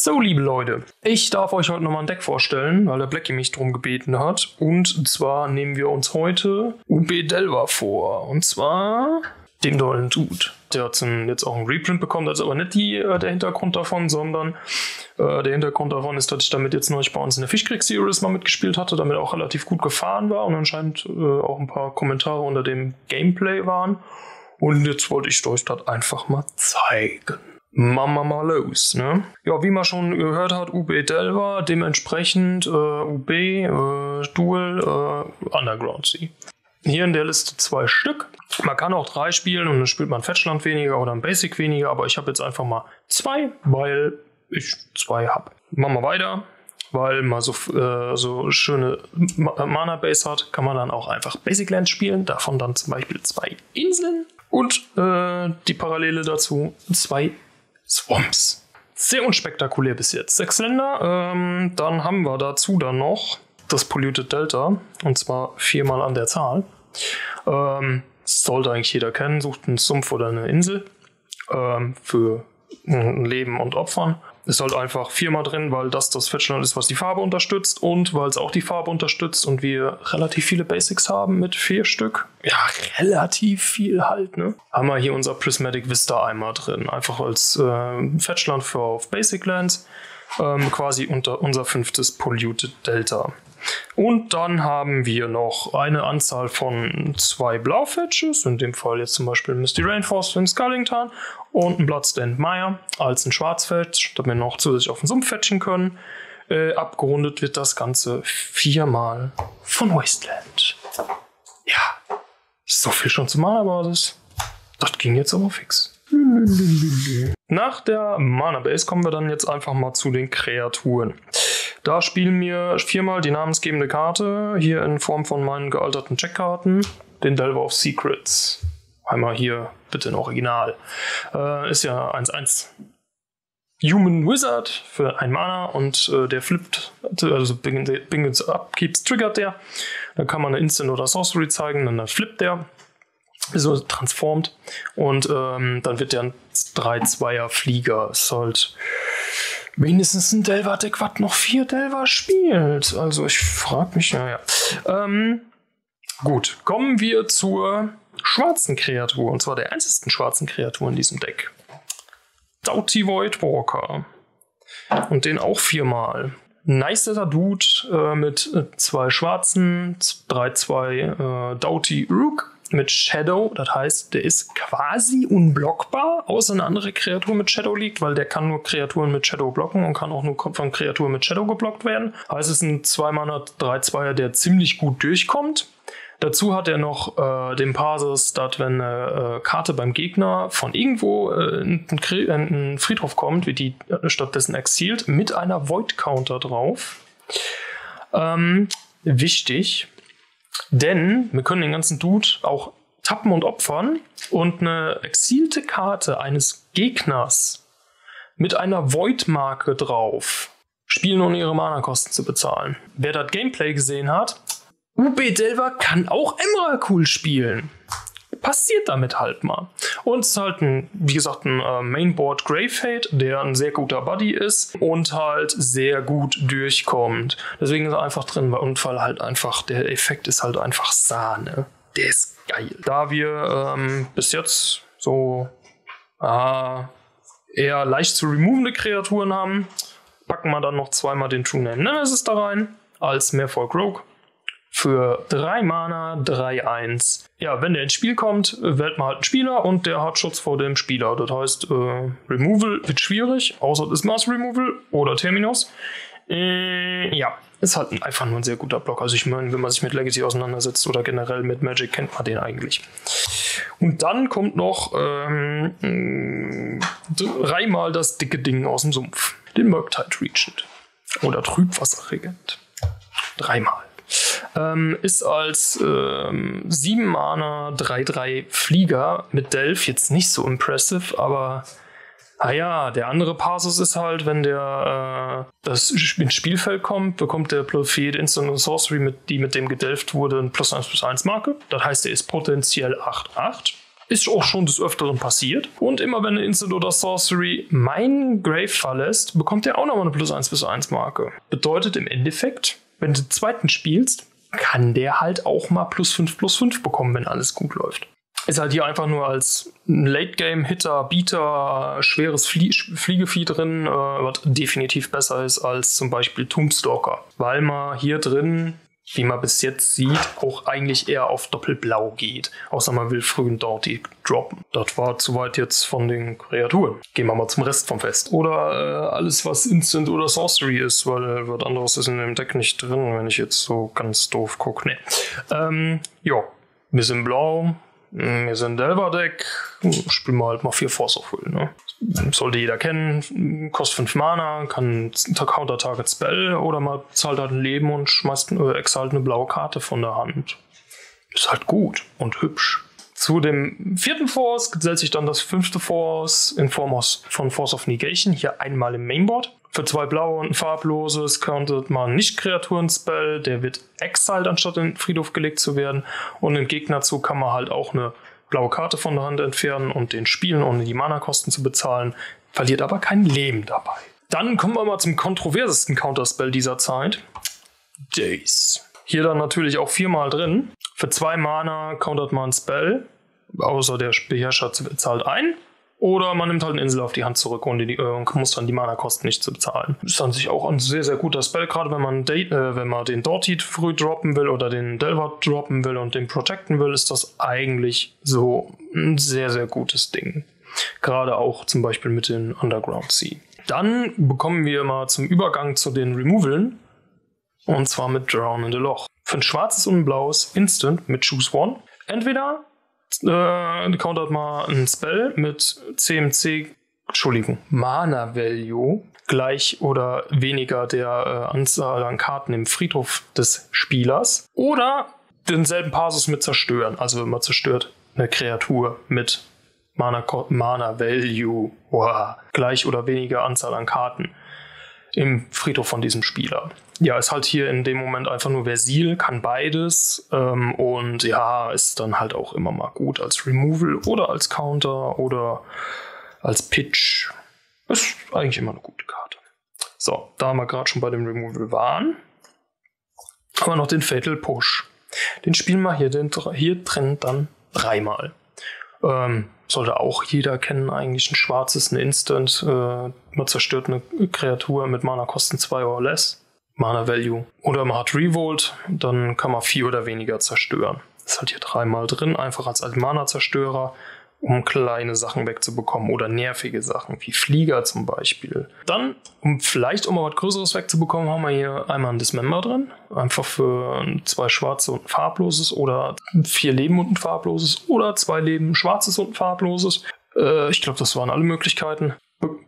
So, liebe Leute, ich darf euch heute nochmal ein Deck vorstellen, weil der Blackie mich darum gebeten hat. Und zwar nehmen wir uns heute UB Delva vor. Und zwar den dollen Dude. Der hat jetzt auch einen Reprint bekommen, das ist aber nicht die, äh, der Hintergrund davon, sondern äh, der Hintergrund davon ist, dass ich damit jetzt neulich bei uns in der Fischkrieg-Series mal mitgespielt hatte, damit auch relativ gut gefahren war und anscheinend äh, auch ein paar Kommentare unter dem Gameplay waren. Und jetzt wollte ich euch das einfach mal zeigen. Mama mal los, ne? Ja, wie man schon gehört hat, UB Delva, dementsprechend äh, UB, äh, Dual, äh, Underground Sea. Hier in der Liste zwei Stück. Man kann auch drei spielen und dann spielt man Fetchland weniger oder ein Basic weniger, aber ich habe jetzt einfach mal zwei, weil ich zwei habe. Machen wir weiter, weil man so, äh, so schöne Mana-Base hat, kann man dann auch einfach Basic Land spielen, davon dann zum Beispiel zwei Inseln und äh, die Parallele dazu zwei Swamps. Sehr unspektakulär bis jetzt. Sechs Länder. Ähm, dann haben wir dazu dann noch das Polluted Delta. Und zwar viermal an der Zahl. Ähm, sollte eigentlich jeder kennen. Sucht einen Sumpf oder eine Insel ähm, für Leben und Opfern. Ist halt einfach viermal drin, weil das das Fetchland ist, was die Farbe unterstützt und weil es auch die Farbe unterstützt und wir relativ viele Basics haben mit vier Stück. Ja, relativ viel halt, ne? Haben wir hier unser Prismatic Vista einmal drin. Einfach als äh, Fetchland für auf Basic Lands. Ähm, quasi unter unser fünftes Polluted Delta. Und dann haben wir noch eine Anzahl von zwei Blaufetches, in dem Fall jetzt zum Beispiel Misty Rainforest den Scullington und ein Bloodstained Mire als ein Schwarzfetch, damit wir noch zusätzlich auf den Sumpf fetchen können. Äh, abgerundet wird das Ganze viermal von Wasteland. Ja, so viel schon zur Mana-Basis. Das ging jetzt aber fix. Nach der Mana Base kommen wir dann jetzt einfach mal zu den Kreaturen. Da spielen wir viermal die namensgebende Karte, hier in Form von meinen gealterten Checkkarten, den Delver of Secrets. Einmal hier bitte in Original. Äh, ist ja 1-1. Human Wizard für ein Mana und äh, der flippt, also Bingles Upkeeps triggert der. Dann kann man eine Instant oder Sorcery zeigen, dann flippt der so transformt und ähm, dann wird der ein 3-2er Flieger. Ist halt wenigstens ein Delva-Deck, was noch vier Delva spielt. Also ich frage mich, naja. Ähm, gut, kommen wir zur schwarzen Kreatur, und zwar der einzigsten schwarzen Kreatur in diesem Deck. Doughty Void Walker. Und den auch viermal. Nicer Dude äh, mit äh, zwei schwarzen, 3-2 äh, Doughty Rook mit Shadow. Das heißt, der ist quasi unblockbar, außer eine andere Kreatur mit Shadow liegt, weil der kann nur Kreaturen mit Shadow blocken und kann auch nur von Kreaturen mit Shadow geblockt werden. Heißt, es ist ein 2-Mana 3-2er, der ziemlich gut durchkommt. Dazu hat er noch äh, den Parses, dass wenn eine äh, Karte beim Gegner von irgendwo äh, in einen Friedhof kommt, wird die äh, stattdessen exiled mit einer Void Counter drauf. Ähm, wichtig, denn wir können den ganzen Dude auch tappen und opfern und eine exielte Karte eines Gegners mit einer Void-Marke drauf spielen, ohne ihre Mana-Kosten zu bezahlen. Wer das Gameplay gesehen hat, UB Delver kann auch Emrakul spielen passiert damit halt mal. Und es ist halt ein, wie gesagt, ein äh, Mainboard Greyfade, der ein sehr guter Buddy ist und halt sehr gut durchkommt. Deswegen ist er einfach drin, weil Unfall halt einfach, der Effekt ist halt einfach Sahne. Der ist geil. Da wir ähm, bis jetzt so äh, eher leicht zu removende Kreaturen haben, packen wir dann noch zweimal den True Name Nemesis da rein als Mehrfolg Rogue für 3 Mana, 3-1. Ja, wenn der ins Spiel kommt, wählt man halt einen Spieler und der hat Schutz vor dem Spieler. Das heißt, äh, Removal wird schwierig, außer es ist Removal oder Terminus. Äh, ja, ist halt einfach nur ein sehr guter Block. Also ich meine, wenn man sich mit Legacy auseinandersetzt oder generell mit Magic, kennt man den eigentlich. Und dann kommt noch ähm, dreimal das dicke Ding aus dem Sumpf. Den Murktide Regent. Oder Trübwasserregent. Dreimal. Ähm, ist als ähm, 7 Mana 3-3 Flieger mit Delph jetzt nicht so impressive, aber naja, der andere Passus ist halt, wenn der äh, das ins Spielfeld kommt, bekommt der Prophet Instant und Sorcery, mit, die mit dem gedelft wurde, ein plus 1 plus 1 Marke. Das heißt, er ist potenziell 8-8. Ist auch schon des Öfteren passiert. Und immer wenn eine Instant oder Sorcery mein Grave verlässt, bekommt er auch nochmal eine plus 1 bis 1 Marke. Bedeutet im Endeffekt, wenn du den zweiten spielst, kann der halt auch mal plus 5 plus 5 bekommen, wenn alles gut läuft. Ist halt hier einfach nur als Late-Game-Hitter, Beater, schweres Flie Fliegevieh drin, äh, was definitiv besser ist als zum Beispiel Tombstalker. Weil man hier drin, wie man bis jetzt sieht, auch eigentlich eher auf Doppelblau geht. Außer man will früh einen Dorty droppen. Das war zu weit jetzt von den Kreaturen. Gehen wir mal zum Rest vom Fest. Oder äh, alles, was Instant oder Sorcery ist, weil äh, was anderes ist in dem Deck nicht drin, wenn ich jetzt so ganz doof gucke. Nee. Ähm, ja, wir sind blau, wir sind Delver-Deck, spielen wir halt mal vier Force of Will. Ne? Sollte jeder kennen, kostet 5 Mana, kann Counter-Target Spell oder man zahlt halt ein Leben und schmeißt äh, exalt eine blaue Karte von der Hand. Ist halt gut und hübsch. Zu dem vierten Force gesellt sich dann das fünfte Force in Form von Force of Negation, hier einmal im Mainboard. Für zwei blaue und ein farbloses countet man Nicht-Kreaturen-Spell, der wird exiled, anstatt in den Friedhof gelegt zu werden. Und im Gegnerzug kann man halt auch eine blaue Karte von der Hand entfernen und den spielen, ohne die Mana-Kosten zu bezahlen, verliert aber kein Leben dabei. Dann kommen wir mal zum kontroversesten Counterspell dieser Zeit. Jace. Hier dann natürlich auch viermal drin. Für zwei Mana countert man ein Spell, außer der Beherrscher zahlt ein. Oder man nimmt halt eine Insel auf die Hand zurück und, die, äh, muss dann die Mana-Kosten nicht zu bezahlen. Ist an sich auch ein sehr, sehr guter Spell, gerade wenn man, Date, äh, wenn man den Dortit früh droppen will oder den Delver droppen will und den protecten will, ist das eigentlich so ein sehr, sehr gutes Ding. Gerade auch zum Beispiel mit den Underground Sea. Dann bekommen wir mal zum Übergang zu den Removalen. Und zwar mit Drown in the Loch. Für ein schwarzes und ein blaues Instant mit Choose One. Entweder äh, countert mal ein Spell mit CMC, Entschuldigung, Mana Value gleich oder weniger der äh, Anzahl an Karten im Friedhof des Spielers. Oder denselben Passus mit zerstören. Also wenn man zerstört eine Kreatur mit Mana, Mana Value, wow, gleich oder weniger Anzahl an Karten im Friedhof von diesem Spieler. Ja, ist halt hier in dem Moment einfach nur Versil, kann beides ähm, und ja, ist dann halt auch immer mal gut als Removal oder als Counter oder als Pitch. Ist eigentlich immer eine gute Karte. So, da wir gerade schon bei dem Removal waren, haben wir noch den Fatal Push. Den spielen wir hier, den, hier drin dann dreimal. Ähm, sollte auch jeder kennen, eigentlich ein schwarzes, ein Instant. Äh, man zerstört eine Kreatur mit Mana kosten 2 oder less. Mana Value. Oder man hat Revolt, dann kann man vier oder weniger zerstören. ist halt hier dreimal drin, einfach als Mana-Zerstörer um kleine Sachen wegzubekommen oder nervige Sachen, wie Flieger zum Beispiel. Dann, um vielleicht um mal was Größeres wegzubekommen, haben wir hier einmal ein Dismember drin. Einfach für zwei schwarze und ein farbloses oder vier Leben und ein farbloses oder zwei Leben schwarzes und ein farbloses. Äh, ich glaube, das waren alle Möglichkeiten.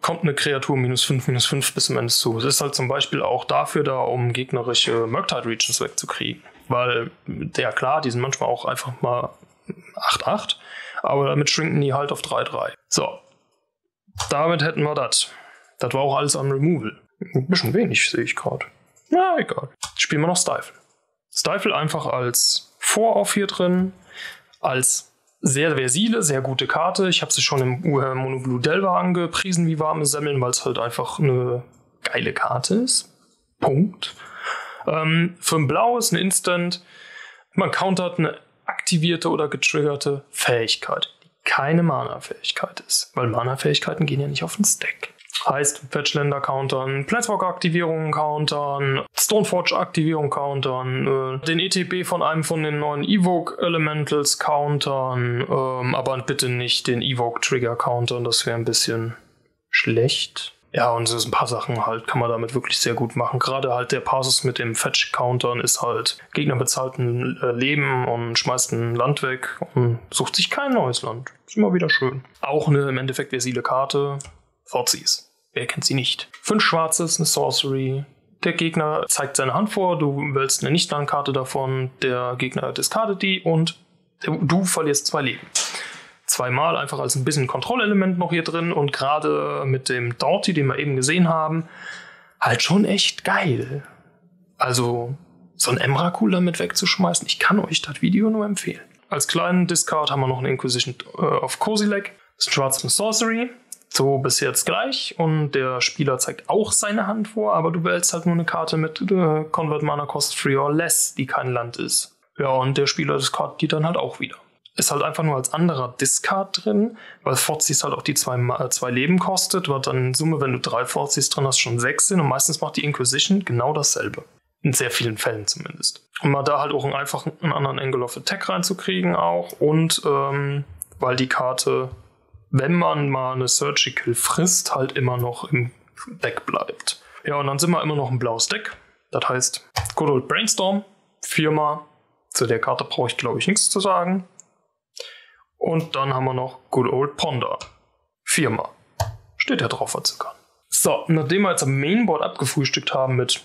Bekommt eine Kreatur minus 5, minus 5 bis zum Ende zu. Es ist halt zum Beispiel auch dafür da, um gegnerische Murktide Regions wegzukriegen. Weil, ja klar, die sind manchmal auch einfach mal 8-8 aber damit schrinken die halt auf 3-3. So. Damit hätten wir das. Das war auch alles am Removal. Ein bisschen wenig, sehe ich gerade. Na, egal. Spielen wir noch Stifle. Stifle einfach als Vorauf hier drin, als sehr versile, sehr gute Karte. Ich habe sie schon im uh, Mono Blue Delver angepriesen wie warme Semmeln, weil es halt einfach eine geile Karte ist. Punkt. Ähm, für ein Blau ist ein Instant. Man countert eine aktivierte oder getriggerte Fähigkeit, die keine Mana-Fähigkeit ist. Weil Mana-Fähigkeiten gehen ja nicht auf den Stack. Heißt, Fetchländer countern, Planeswalker-Aktivierungen countern, Stoneforge-Aktivierung countern, äh, den ETB von einem von den neuen Evoke-Elementals countern, ähm, aber bitte nicht den Evoke-Trigger countern, das wäre ein bisschen schlecht. Ja, und so ein paar Sachen halt kann man damit wirklich sehr gut machen. Gerade halt der Passus mit dem Fetch-Countern ist halt, Gegner bezahlt ein äh, Leben und schmeißt ein Land weg und sucht sich kein neues Land. Ist immer wieder schön. Auch eine im Endeffekt versile Karte. Thoughtseize. Wer kennt sie nicht? Fünf Schwarzes, eine Sorcery. Der Gegner zeigt seine Hand vor, du wählst eine Nicht-Landkarte davon, der Gegner diskardet die und du verlierst zwei Leben zweimal einfach als ein bisschen Kontrollelement noch hier drin und gerade mit dem Doughty, den wir eben gesehen haben, halt schon echt geil. Also so ein Emrakul damit wegzuschmeißen, ich kann euch das Video nur empfehlen. als kleinen Discard haben wir noch eine Inquisition äh, auf Kozilek. Schwarzes Sorcery. So bis jetzt gleich. Und der Spieler zeigt auch seine Hand vor, aber du wählst halt nur eine Karte mit äh, Convert Mana Cost 3 or Less, die kein Land ist. Ja, und der Spieler discard die dann halt auch wieder. Ist halt einfach nur als anderer Discard drin, weil Forzies halt auch die zwei, äh, zwei Leben kostet, was dann in Summe, wenn du drei Forzies drin hast, schon sechs sind. Und meistens macht die Inquisition genau dasselbe. In sehr vielen Fällen zumindest. Um mal da halt auch einen einfachen, einen anderen Angle of Attack reinzukriegen auch. Und ähm, weil die Karte, wenn man mal eine Surgical frisst, halt immer noch im Deck bleibt. Ja, und dann sind wir immer noch ein blaues Deck. Das heißt, Good Old Brainstorm, viermal zu der Karte brauche ich, glaube ich, nichts zu sagen. Und dann haben wir noch Good Old Ponder. Viermal. Steht ja drauf, was sie kann. So, nachdem wir jetzt am Mainboard abgefrühstückt haben mit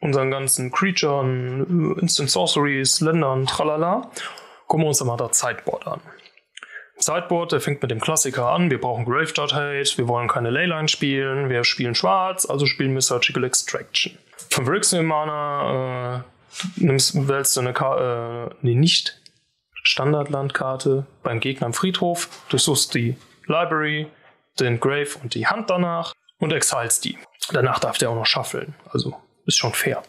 unseren ganzen Creaturen, Instant Sorceries, Ländern, tralala, gucken wir uns mal das Sideboard an. Sideboard, der fängt mit dem Klassiker an. Wir brauchen Graveyard Hate, wir wollen keine Leyline spielen, wir spielen schwarz, also spielen wir Surgical Extraction. Von Rixel Mana äh, nimmst, wählst du eine Karte, äh, nee, nicht Standardlandkarte beim Gegner am Friedhof, du suchst die Library, den Grave und die Hand danach und exilst die. Danach darf der auch noch shuffeln, also ist schon fair.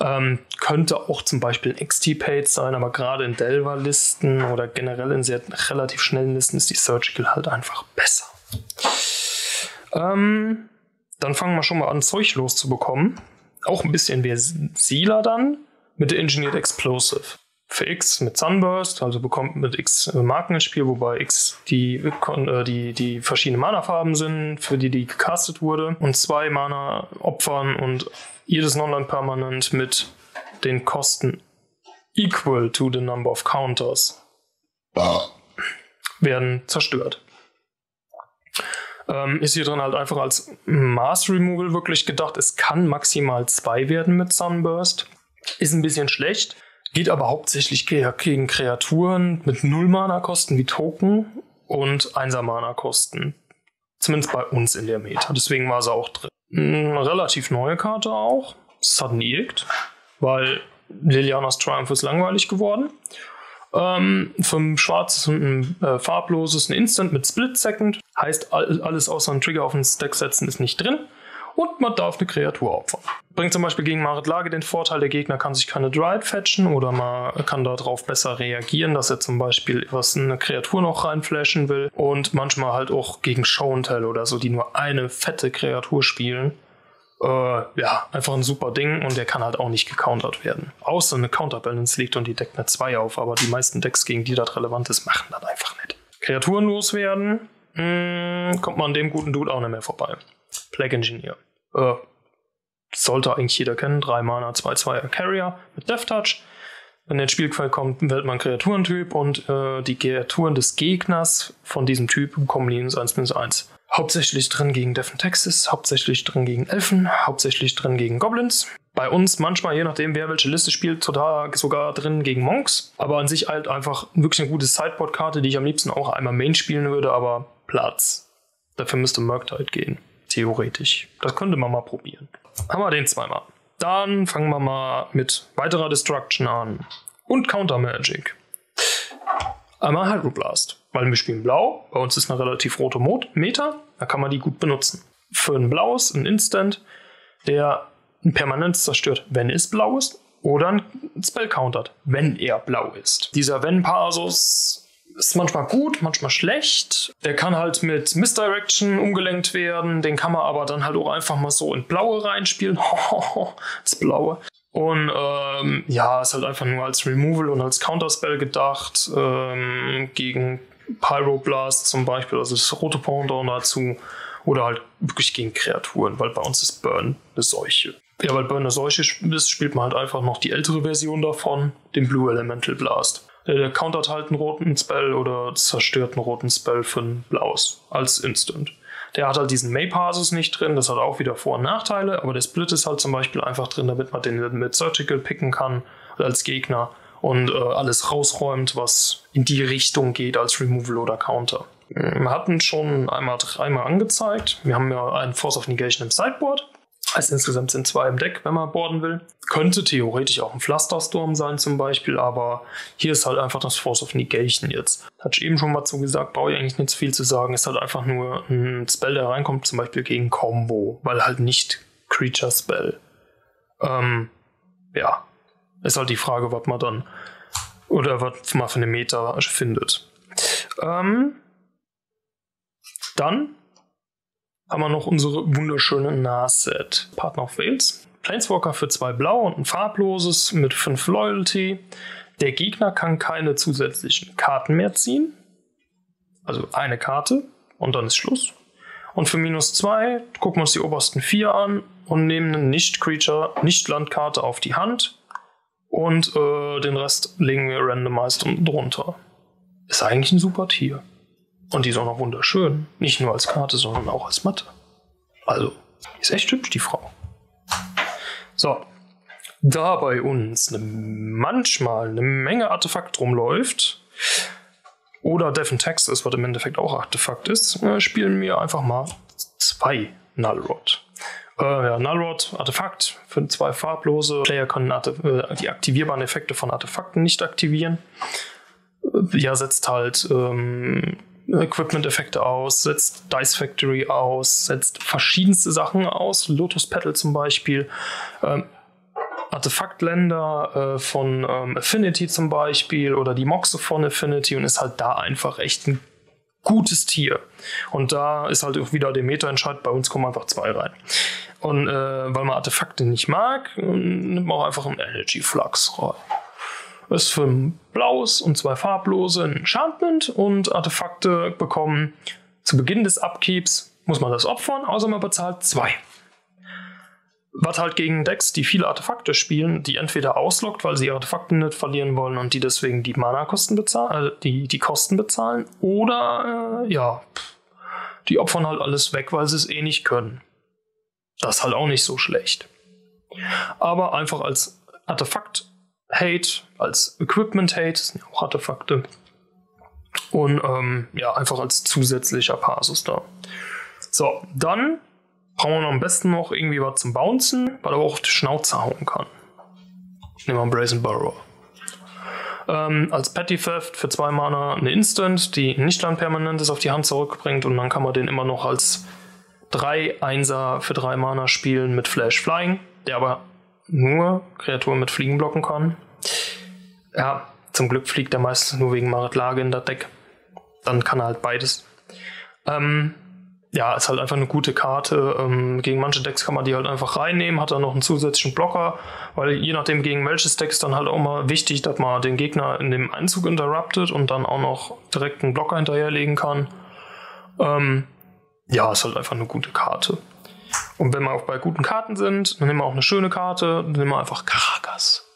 Ähm, könnte auch zum Beispiel Extirpate sein, aber gerade in Delver-Listen oder generell in sehr relativ schnellen Listen ist die Surgical halt einfach besser. Ähm, dann fangen wir schon mal an, Zeug loszubekommen auch ein bisschen wie Sealer dann mit der Engineered Explosive. Für X mit Sunburst, also bekommt mit X äh, Marken ins Spiel, wobei X die, äh, die, die verschiedenen Mana-Farben sind, für die die gecastet wurde. Und zwei Mana opfern und jedes Non-Land-Permanent mit den Kosten equal to the number of counters werden zerstört. Ähm, ist hier drin halt einfach als Mass Removal wirklich gedacht. Es kann maximal zwei werden mit Sunburst. Ist ein bisschen schlecht. Geht aber hauptsächlich gegen Kreaturen mit null Mana-Kosten wie Token und 1 Mana-Kosten. Zumindest bei uns in der Meta. Deswegen war sie auch drin. Eine relativ neue Karte auch. Sudden Edict. Weil Lilianas Triumph ist langweilig geworden. Ähm, vom schwarzes und ein äh, farbloses ein Instant mit Split Second. Heißt, all, alles außer ein Trigger auf den Stack setzen ist nicht drin. Und man darf eine Kreatur opfern. Bringt zum Beispiel gegen Marit Lage den Vorteil, der Gegner kann sich keine Drive fetchen oder man kann darauf besser reagieren, dass er zum Beispiel was eine Kreatur noch reinflashen will. Und manchmal halt auch gegen Show and Tell oder so, die nur eine fette Kreatur spielen äh, ja, einfach ein super Ding und der kann halt auch nicht gecountert werden. Außer eine Counterbalance liegt und die deckt eine 2 auf, aber die meisten Decks, gegen die das relevant ist, machen das einfach nicht. Kreaturen loswerden, mh, hm, kommt man an dem guten Dude auch nicht mehr vorbei. Plague Engineer. Äh, sollte eigentlich jeder kennen. 3 Mana, 2-2er Carrier mit Death Touch. Wenn der Spielquell kommt, wählt man Kreaturentyp und äh, die Kreaturen des Gegners von diesem Typ bekommen Linus 1 1. Hauptsächlich drin gegen Defen Texas, hauptsächlich drin gegen Elfen, hauptsächlich drin gegen Goblins. Bei uns manchmal, je nachdem, wer welche Liste spielt, total sogar drin gegen Monks. Aber an sich halt einfach wirklich eine gute Sideboard-Karte, die ich am liebsten auch einmal Main spielen würde, aber Platz. Dafür müsste Murktide gehen. Theoretisch. Das könnte man mal probieren. Haben wir den zweimal. Dann fangen wir mal mit weiterer Destruction an. Und Counter Magic. Einmal Hydroblast weil wir spielen blau. Bei uns ist eine relativ rote Meta, da kann man die gut benutzen. Für ein blaues, ein Instant, der ein Permanent zerstört, wenn es blau ist, oder ein Spell countert, wenn er blau ist. Dieser Wenn-Pasus ist manchmal gut, manchmal schlecht. Der kann halt mit Misdirection umgelenkt werden. Den kann man aber dann halt auch einfach mal so in Blaue reinspielen. das Blaue. Und ähm, ja, ist halt einfach nur als Removal und als Counterspell gedacht ähm, gegen Pyroblast zum Beispiel, also das rote Pendant dazu. Oder halt wirklich gegen Kreaturen, weil bei uns ist Burn eine Seuche. Ja, weil Burn eine Seuche ist, spielt man halt einfach noch die ältere Version davon, den Blue Elemental Blast. Der countert halt einen roten Spell oder zerstört einen roten Spell für ein blaues als Instant. Der hat halt diesen Maypasus nicht drin, das hat auch wieder Vor- und Nachteile, aber der Split ist halt zum Beispiel einfach drin, damit man den mit Surgical picken kann als Gegner und äh, alles rausräumt, was in die Richtung geht als Removal oder Counter. Wir hatten schon einmal dreimal angezeigt. Wir haben ja einen Force of Negation im Sideboard. Also insgesamt sind zwei im Deck, wenn man boarden will. Könnte theoretisch auch ein Pflasterstorm sein zum Beispiel, aber hier ist halt einfach das Force of Negation jetzt. Hatte ich eben schon mal zu gesagt, brauche ich eigentlich nicht viel zu sagen. Ist halt einfach nur ein Spell, der reinkommt, zum Beispiel gegen Combo, weil halt nicht Creature Spell. Ähm, ja, ist halt die Frage, was man dann oder was man für eine Meta findet. Ähm, dann haben wir noch unsere wunderschöne Narset. Partner of Wales. Planeswalker für zwei Blau und ein farbloses mit 5 Loyalty. Der Gegner kann keine zusätzlichen Karten mehr ziehen. Also eine Karte und dann ist Schluss. Und für minus 2 gucken wir uns die obersten 4 an und nehmen eine Nicht-Creature, Nicht-Landkarte auf die Hand. Und äh, den Rest legen wir randomized drunter. Ist eigentlich ein super Tier. Und die ist auch noch wunderschön. Nicht nur als Karte, sondern auch als Matte. Also, ist echt hübsch, die Frau. So. Da bei uns eine, manchmal eine Menge Artefakt rumläuft, oder Death and Texas, was im Endeffekt auch Artefakt ist, äh, spielen wir einfach mal zwei Nullrod. Äh, ja, Nullrod, Artefakt für zwei farblose. Player können äh, die aktivierbaren Effekte von Artefakten nicht aktivieren. Äh, ja, setzt halt ähm, Equipment-Effekte aus, setzt Dice Factory aus, setzt verschiedenste Sachen aus, Lotus Petal zum Beispiel, ähm, Artefaktländer äh, von ähm, Affinity zum Beispiel oder die Moxe von Affinity und ist halt da einfach echt ein gutes Tier. Und da ist halt auch wieder der Meta-Entscheid, bei uns kommen einfach zwei rein. Und äh, weil man Artefakte nicht mag, nimmt man auch einfach einen Energy Flux rein ist für ein blaues und zwei farblose Enchantment und Artefakte bekommen zu Beginn des Upkeeps muss man das opfern, außer man bezahlt zwei. Was halt gegen Decks, die viele Artefakte spielen, die entweder auslockt, weil sie Artefakte nicht verlieren wollen und die deswegen die Mana-Kosten bezahlen, äh, die, die Kosten bezahlen, oder äh, ja, die opfern halt alles weg, weil sie es eh nicht können. Das ist halt auch nicht so schlecht. Aber einfach als Artefakt Hate, als Equipment Hate, das sind ja auch Artefakte. Und ähm, ja, einfach als zusätzlicher Pasus da. So, dann brauchen wir am besten noch irgendwie was zum Bouncen, weil er auch die Schnauze hauen kann. Nehmen wir Brazen Burrow. Ähm, als Petty Theft für zwei Mana eine Instant, die nicht dann permanent ist, auf die Hand zurückbringt und dann kann man den immer noch als 3 Einser für drei Mana spielen mit Flash Flying, der aber nur Kreaturen mit Fliegen blocken kann. Ja, zum Glück fliegt er meistens nur wegen Marit Lage in der Deck. Dann kann er halt beides. Ähm, ja, ist halt einfach eine gute Karte. Ähm, gegen manche Decks kann man die halt einfach reinnehmen, hat dann noch einen zusätzlichen Blocker, weil je nachdem gegen welches Deck ist dann halt auch mal wichtig, dass man den Gegner in dem Einzug interruptet und dann auch noch direkt einen Blocker hinterherlegen kann. Ähm, ja, ist halt einfach eine gute Karte. Und wenn wir auch bei guten Karten sind, dann nehmen wir auch eine schöne Karte, dann nehmen wir einfach Caracas.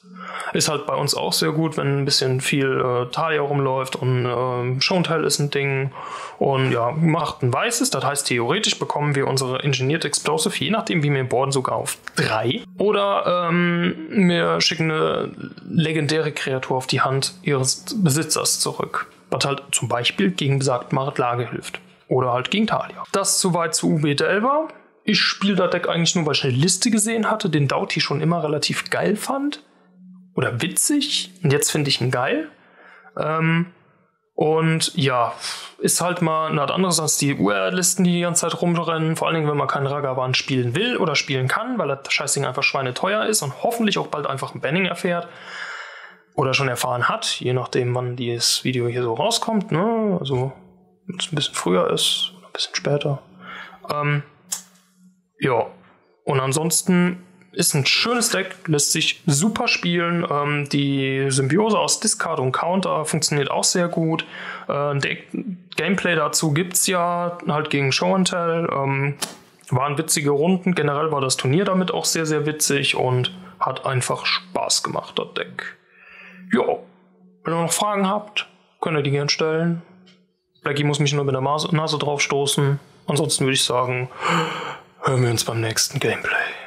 Ist halt bei uns auch sehr gut, wenn ein bisschen viel äh, Talia rumläuft und äh, Showtail ist ein Ding. Und ja, macht ein weißes, das heißt theoretisch bekommen wir unsere Engineered Explosive, je nachdem wie wir boarden, sogar auf drei. Oder ähm, wir schicken eine legendäre Kreatur auf die Hand ihres Besitzers zurück. Was halt zum Beispiel gegen besagt Marit Lage hilft. Oder halt gegen Talia. Das soweit zu UB Delver ich spiele das Deck eigentlich nur, weil ich eine Liste gesehen hatte, den Doughty schon immer relativ geil fand. Oder witzig. Und jetzt finde ich ihn geil. Ähm, und ja, ist halt mal was anderes als die UR-Listen, die die ganze Zeit rumrennen. Vor allen Dingen, wenn man keinen Ragavan spielen will oder spielen kann, weil das Scheißding einfach schweineteuer ist und hoffentlich auch bald einfach ein Banning erfährt. Oder schon erfahren hat, je nachdem, wann dieses Video hier so rauskommt. Ne? Also, wenn es ein bisschen früher ist oder ein bisschen später. Ähm, ja, und ansonsten ist ein schönes Deck, lässt sich super spielen. Ähm, die Symbiose aus Discard und Counter funktioniert auch sehr gut. Äh, Gameplay dazu gibt es ja halt gegen Show and Tell. Ähm, waren witzige Runden. Generell war das Turnier damit auch sehr, sehr witzig und hat einfach Spaß gemacht, das Deck. Ja, wenn ihr noch Fragen habt, könnt ihr die gerne stellen. Blackie muss mich nur mit der Nase drauf stoßen. Ansonsten würde ich sagen, hören wir uns beim nächsten Gameplay.